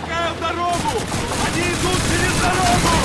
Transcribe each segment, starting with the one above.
пересекают дорогу! Они идут через дорогу!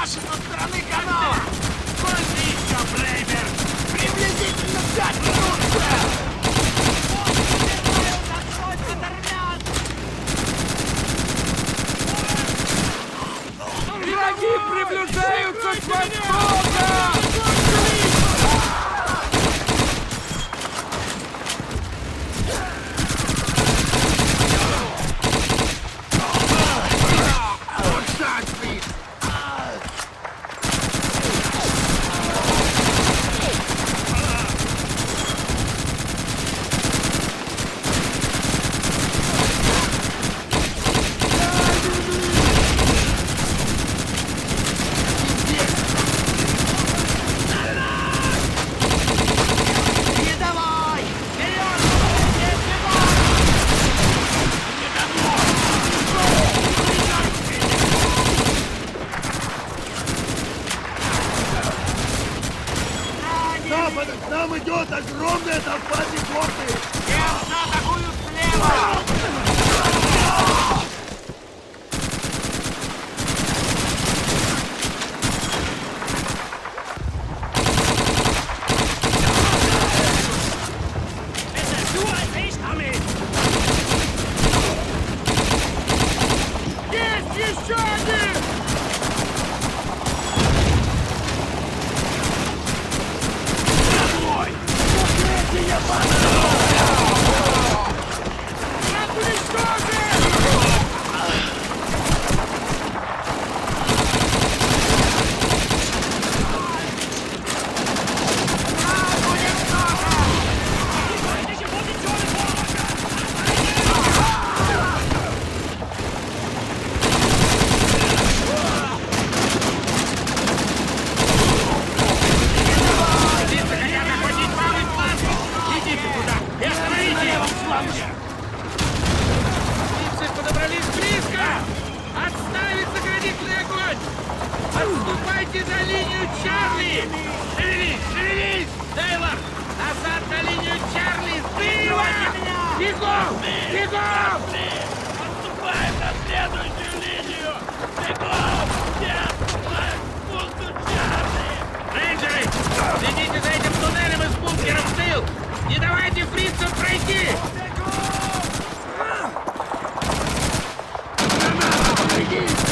наши со стороны канала! Сколько еще, Брейвер? Приблизительно 5 минут, сэр! Враги приближаются к мосту! Move!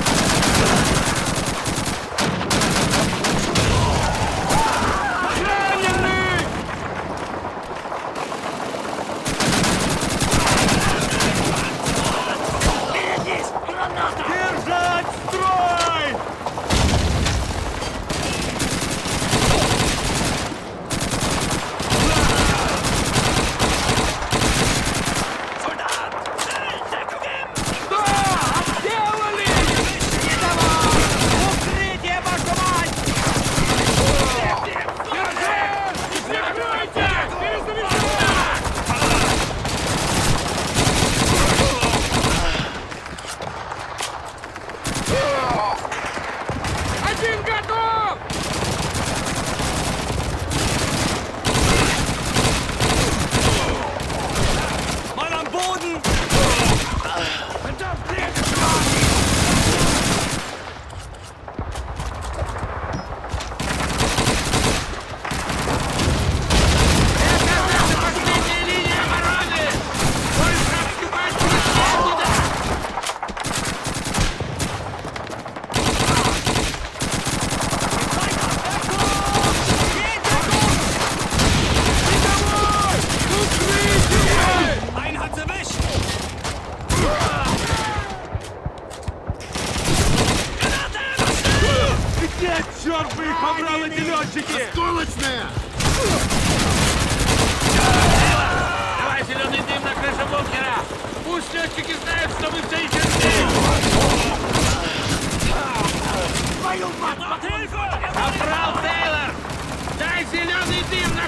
Побрал эти летчики! Осколочная! Давай зеленый дым на крыше бункера! Пусть летчики знают, что мы все еще здесь! Твою мать! Побрал Тейлор! Дай зеленый дым на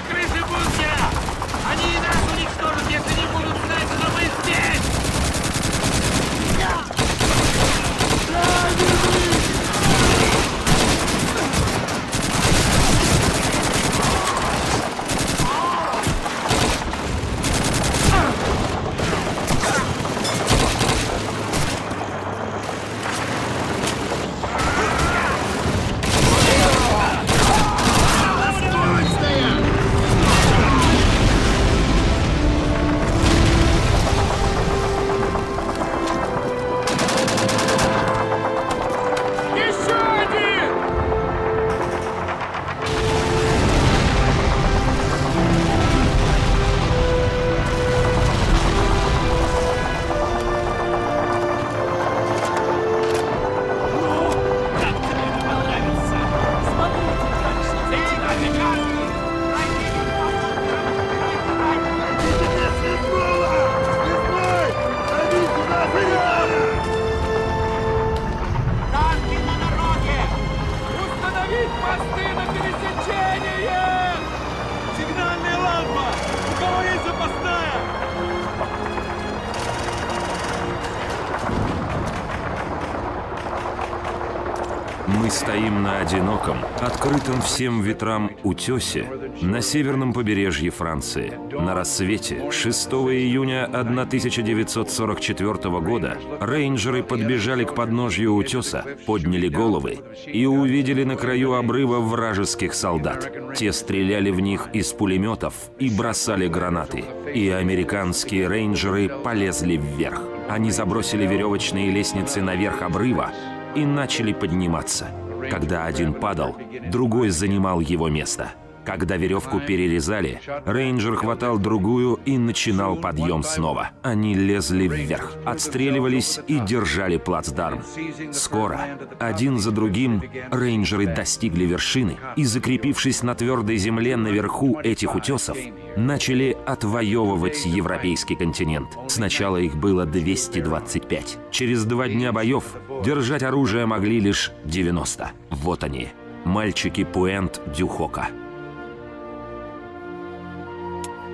на одиноком, открытом всем ветрам утесе на северном побережье Франции. На рассвете 6 июня 1944 года рейнджеры подбежали к подножью утеса, подняли головы и увидели на краю обрыва вражеских солдат. Те стреляли в них из пулеметов и бросали гранаты. И американские рейнджеры полезли вверх. Они забросили веревочные лестницы наверх обрыва и начали подниматься. Когда один падал, другой занимал его место. Когда веревку перерезали, рейнджер хватал другую и начинал подъем снова. Они лезли вверх, отстреливались и держали плацдарм. Скоро, один за другим, рейнджеры достигли вершины и, закрепившись на твердой земле наверху этих утесов, начали отвоевывать европейский континент. Сначала их было 225. Через два дня боев держать оружие могли лишь 90. Вот они, мальчики Пуэнт Дюхока.